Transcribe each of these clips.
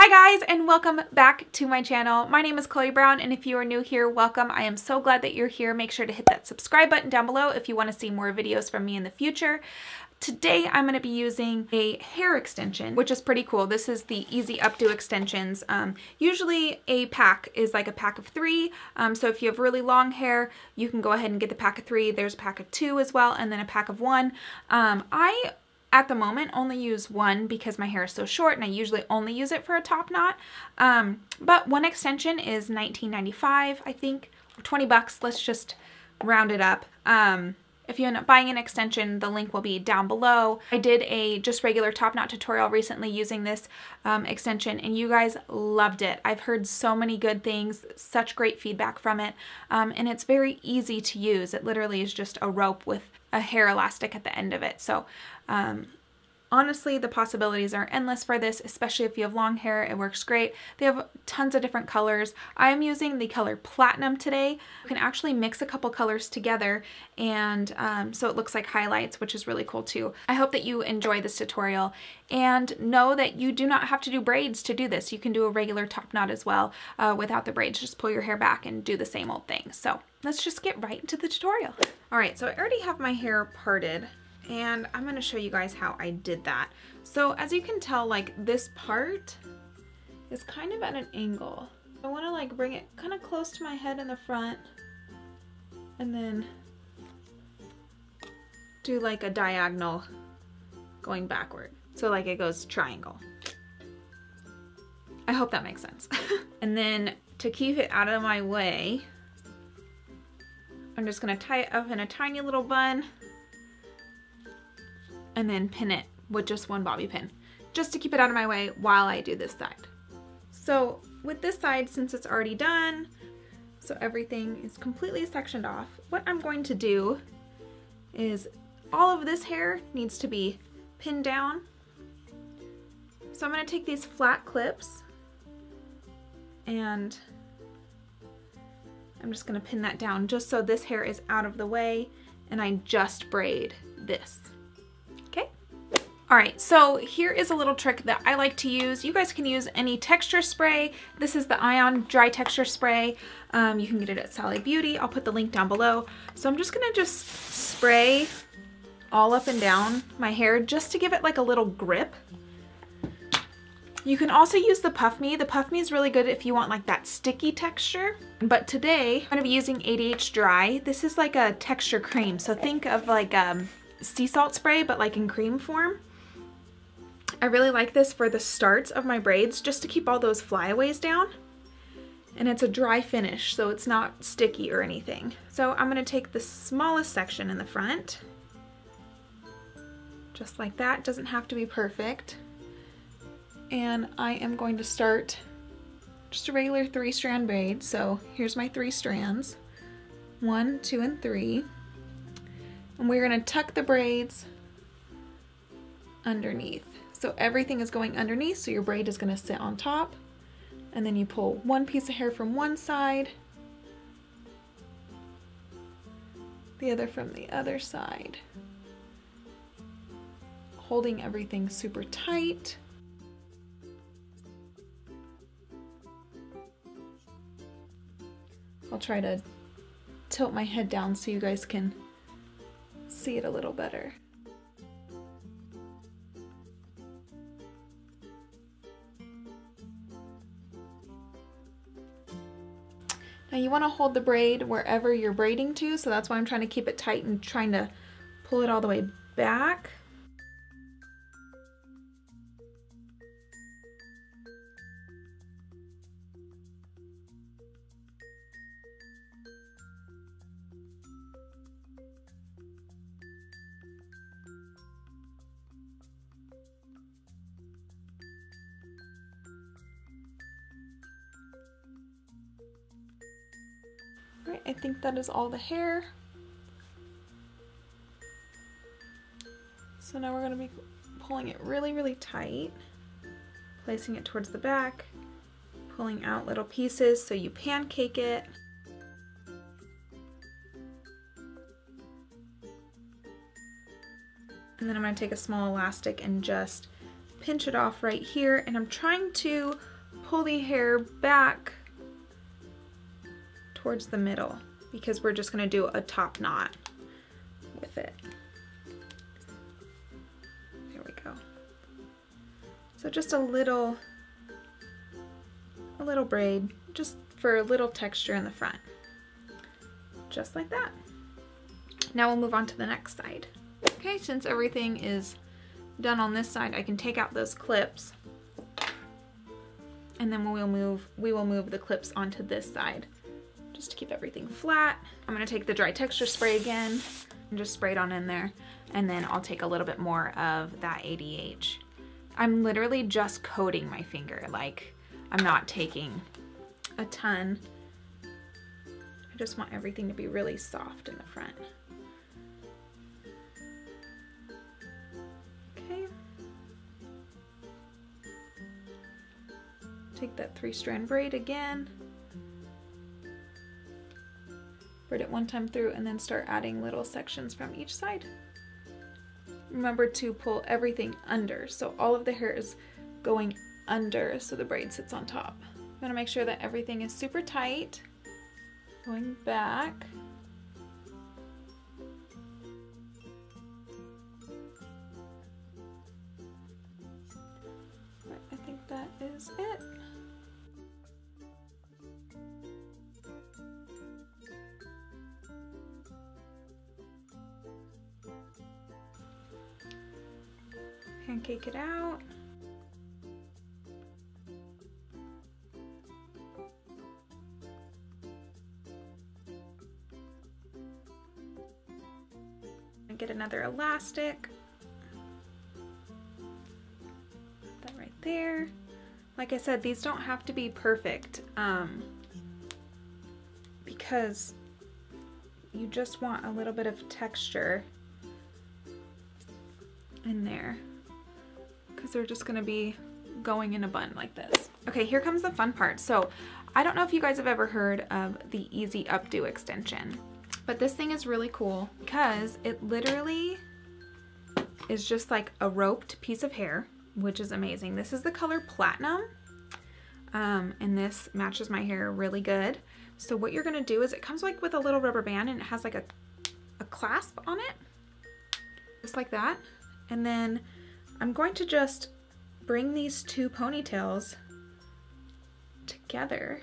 Hi guys and welcome back to my channel. My name is Chloe Brown and if you are new here, welcome. I am so glad that you're here. Make sure to hit that subscribe button down below if you want to see more videos from me in the future. Today I'm going to be using a hair extension, which is pretty cool. This is the Easy Updo extensions. Um, usually a pack is like a pack of three. Um, so if you have really long hair, you can go ahead and get the pack of three. There's a pack of two as well, and then a pack of one. Um, I at the moment only use one because my hair is so short and I usually only use it for a top knot. Um, but one extension is 19.95, I think, 20 bucks. Let's just round it up. Um, if you end up buying an extension, the link will be down below. I did a just regular top knot tutorial recently using this um, extension and you guys loved it. I've heard so many good things, such great feedback from it, um, and it's very easy to use. It literally is just a rope with a hair elastic at the end of it. So um, Honestly, the possibilities are endless for this, especially if you have long hair. It works great. They have tons of different colors. I am using the color Platinum today. You can actually mix a couple colors together and um, so it looks like highlights, which is really cool too. I hope that you enjoy this tutorial and know that you do not have to do braids to do this. You can do a regular top knot as well uh, without the braids. Just pull your hair back and do the same old thing. So let's just get right into the tutorial. All right, so I already have my hair parted and I'm to show you guys how I did that. So as you can tell, like this part is kind of at an angle. I want to like bring it kind of close to my head in the front and then do like a diagonal going backward. So like it goes triangle. I hope that makes sense. and then to keep it out of my way, I'm just gonna tie it up in a tiny little bun and then pin it with just one bobby pin, just to keep it out of my way while I do this side. So with this side, since it's already done, so everything is completely sectioned off, what I'm going to do is all of this hair needs to be pinned down. So I'm going to take these flat clips and I'm just going to pin that down just so this hair is out of the way and I just braid this. All right, so here is a little trick that I like to use. You guys can use any texture spray. This is the Ion Dry Texture Spray. Um, you can get it at Sally Beauty. I'll put the link down below. So I'm just gonna just spray all up and down my hair just to give it like a little grip. You can also use the Puff Me. The Puff Me is really good if you want like that sticky texture. But today I'm gonna be using ADH Dry. This is like a texture cream. So think of like um, sea salt spray, but like in cream form. I really like this for the starts of my braids just to keep all those flyaways down. And it's a dry finish, so it's not sticky or anything. So I'm gonna take the smallest section in the front, just like that. Doesn't have to be perfect. And I am going to start just a regular three strand braid. So here's my three strands, one, two, and three. And we're gonna tuck the braids underneath. So everything is going underneath, so your braid is gonna sit on top. And then you pull one piece of hair from one side, the other from the other side. Holding everything super tight. I'll try to tilt my head down so you guys can see it a little better. Now you want to hold the braid wherever you're braiding to, so that's why I'm trying to keep it tight and trying to pull it all the way back. I think that is all the hair. So now we're going to be pulling it really, really tight, placing it towards the back, pulling out little pieces so you pancake it. And then I'm going to take a small elastic and just pinch it off right here and I'm trying to pull the hair back towards the middle because we're just gonna do a top knot with it. There we go. So just a little, a little braid, just for a little texture in the front. Just like that. Now we'll move on to the next side. Okay, since everything is done on this side, I can take out those clips and then we'll move, we will move the clips onto this side just to keep everything flat. I'm gonna take the dry texture spray again and just spray it on in there. And then I'll take a little bit more of that ADH. I'm literally just coating my finger. Like I'm not taking a ton. I just want everything to be really soft in the front. Okay. Take that three strand braid again. Braid it one time through and then start adding little sections from each side. Remember to pull everything under so all of the hair is going under so the braid sits on top. You want to make sure that everything is super tight. Going back. I think that is it. Pancake it out. And get another elastic. Put that right there. Like I said, these don't have to be perfect um, because you just want a little bit of texture in there because they're just gonna be going in a bun like this. Okay, here comes the fun part. So I don't know if you guys have ever heard of the Easy Updo extension, but this thing is really cool because it literally is just like a roped piece of hair, which is amazing. This is the color Platinum, um, and this matches my hair really good. So what you're gonna do is it comes like with a little rubber band and it has like a, a clasp on it, just like that. And then I'm going to just bring these two ponytails together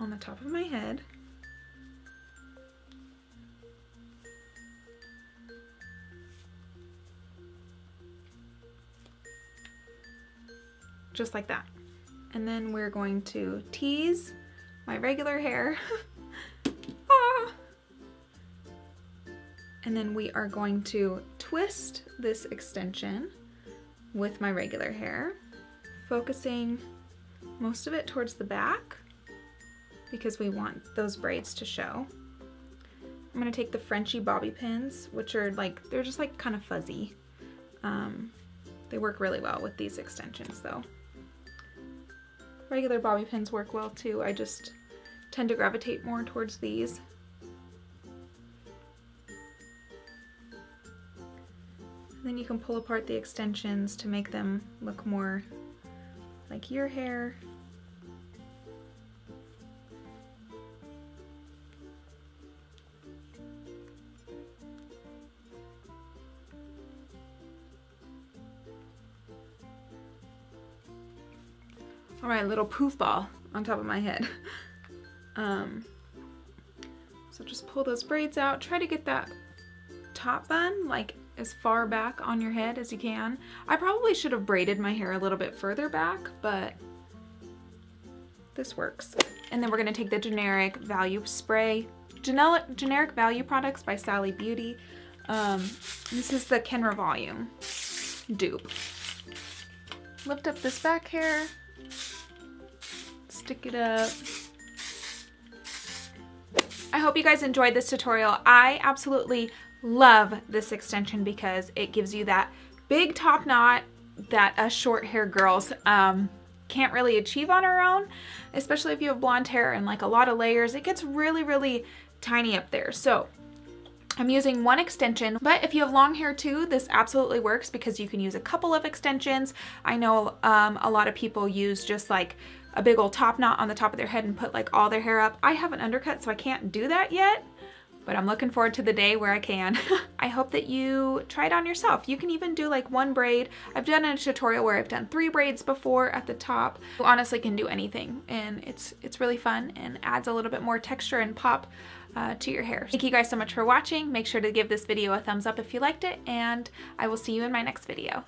on the top of my head. Just like that. And then we're going to tease my regular hair. ah. And then we are going to twist this extension with my regular hair, focusing most of it towards the back because we want those braids to show. I'm gonna take the Frenchy bobby pins, which are like, they're just like kind of fuzzy. Um, they work really well with these extensions though. Regular bobby pins work well too, I just tend to gravitate more towards these. Then you can pull apart the extensions to make them look more like your hair. All right, little poof ball on top of my head. um, so just pull those braids out. Try to get that top bun like as far back on your head as you can. I probably should have braided my hair a little bit further back, but this works. And then we're gonna take the generic value spray, generic, generic value products by Sally Beauty. Um, this is the Kenra Volume dupe. Lift up this back hair, stick it up. I hope you guys enjoyed this tutorial. I absolutely love this extension because it gives you that big top knot that us short hair girls um, can't really achieve on our own, especially if you have blonde hair and like a lot of layers. It gets really, really tiny up there. So I'm using one extension, but if you have long hair too, this absolutely works because you can use a couple of extensions. I know um, a lot of people use just like a big old top knot on the top of their head and put like all their hair up. I have an undercut, so I can't do that yet but I'm looking forward to the day where I can. I hope that you try it on yourself. You can even do like one braid. I've done a tutorial where I've done three braids before at the top. You honestly can do anything and it's, it's really fun and adds a little bit more texture and pop uh, to your hair. Thank you guys so much for watching. Make sure to give this video a thumbs up if you liked it and I will see you in my next video.